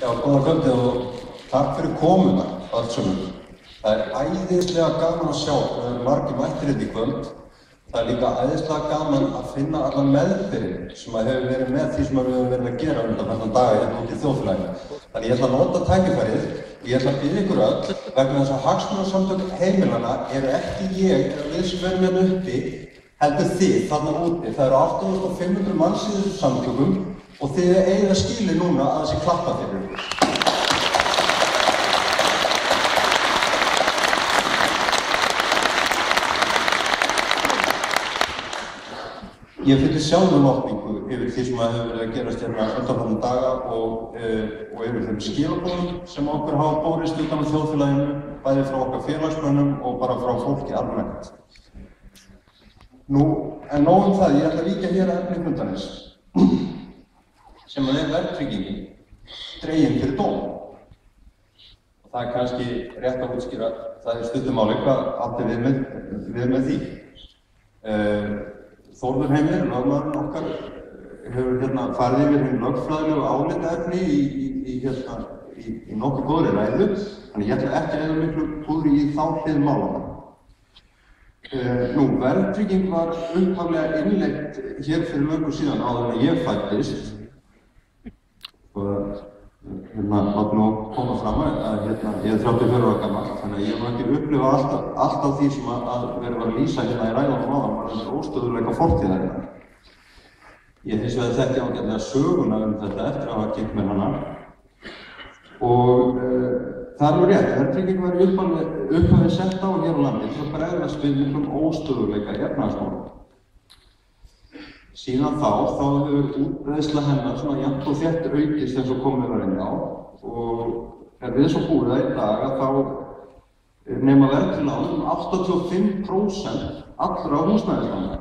Já, góða kvöldi og takk fyrir komuna allt saman. Það er æðislega gaman að sjá það eru margir mættir hérna í kvöld. Það er líka æðislega gaman að finna allan meðbyrjum sem að hefur verið með því sem við höfum verið að gera undan þennan daga hérna út í þjóðfélaginu. Þannig ég ætla að nota tækifærið ég ætla að byrja ykkur öll vegna þess að hagsmunarsamtök heimilana eru ekki ég eða við sem erum hérna uppi heldur þið þarna úti. Það eru 8500 manns í þessum samtökum og þið eigið að skilja núna að þessi klappa fyrir ykkur. Ég fyrir sjálfur lofningu yfir því sem að hefur verið að gerast hérna undanfarnar daga og, uh, og yfir þeim skilabóðum sem okkur hafa bórist utan á þjóðfélaginu, bæði frá okkar félagsmönnum og bara frá fólki almennt. Nú, en nóg um það, ég ætla að víkja hér að efni fundarins, sem að er verðtryggingin dregin fyrir dóm. Og það er kannski rétt að útskýra, það er stuttumáli, hvað átti við með, við með því. Uh, Þórður Heimir, lögmaðurinn okkar, hefur hérna farið yfir hinn lögfræðilegu álitaefni í, í, í, hérna, í, nokkuð góðri ræðu, þannig ég ætla ekki eða miklu púðri í þá hlið málana. Uh, nú, verðtrygging var upphaflega innlegt hér fyrir löngu síðan áður en ég fættist hérna, látt nú koma fram að hérna, ég er 34 ára gammal, þannig að ég hef ekki upplifað allt, allt af því sem að, að verður að lýsa hérna í ræðanum áðan var þessi óstöðuleika fortíðarinnar. Ég finnst að þetta ágætlega söguna um þetta eftir að hafa kynnt með hana og uh, það er alveg rétt, verðtrygging var upphafið sett á hér á landi til að bregðast við miklum óstöðuleika í efnaðarsmálum. Síðan þá, þá hefur útbreðsla hennar svona jæmt og þétt aukist eins og komið var inn á og er við svo búið að í dag að þá nema verðtilán um 85% allra húsnæðislána.